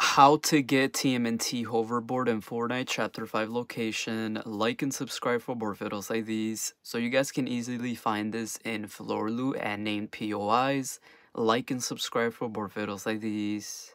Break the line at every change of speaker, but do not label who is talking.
how to get TMNT hoverboard in Fortnite Chapter 5 location. Like and subscribe for more videos like these. So you guys can easily find this in Floor and named POIs. Like and subscribe for more videos like these.